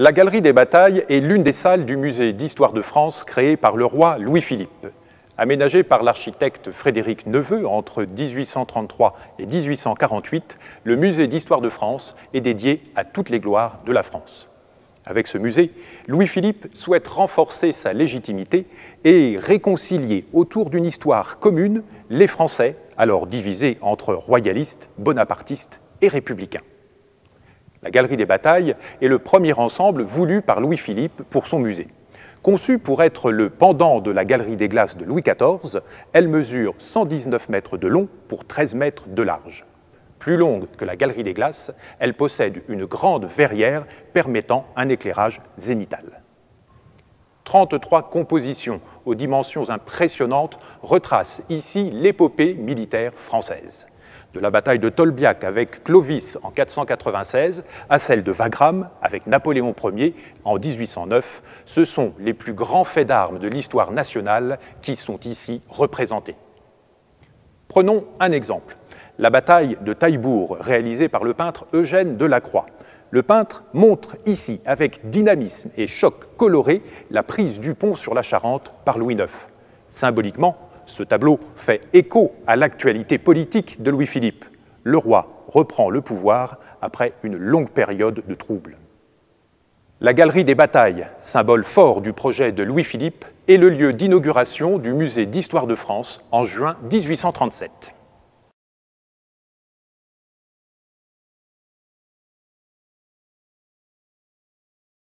La Galerie des Batailles est l'une des salles du musée d'histoire de France créé par le roi Louis-Philippe. Aménagé par l'architecte Frédéric Neveu entre 1833 et 1848, le musée d'histoire de France est dédié à toutes les gloires de la France. Avec ce musée, Louis-Philippe souhaite renforcer sa légitimité et réconcilier autour d'une histoire commune les Français, alors divisés entre royalistes, bonapartistes et républicains. La Galerie des Batailles est le premier ensemble voulu par Louis-Philippe pour son musée. Conçue pour être le pendant de la Galerie des Glaces de Louis XIV, elle mesure 119 mètres de long pour 13 mètres de large. Plus longue que la Galerie des Glaces, elle possède une grande verrière permettant un éclairage zénital. 33 compositions aux dimensions impressionnantes retracent ici l'épopée militaire française de la bataille de Tolbiac avec Clovis en 496 à celle de Wagram avec Napoléon Ier en 1809, ce sont les plus grands faits d'armes de l'histoire nationale qui sont ici représentés. Prenons un exemple, la bataille de Taillebourg réalisée par le peintre Eugène Delacroix. Le peintre montre ici avec dynamisme et choc coloré la prise du pont sur la Charente par Louis IX. Symboliquement, ce tableau fait écho à l'actualité politique de Louis-Philippe. Le roi reprend le pouvoir après une longue période de troubles. La Galerie des Batailles, symbole fort du projet de Louis-Philippe, est le lieu d'inauguration du Musée d'histoire de France en juin 1837.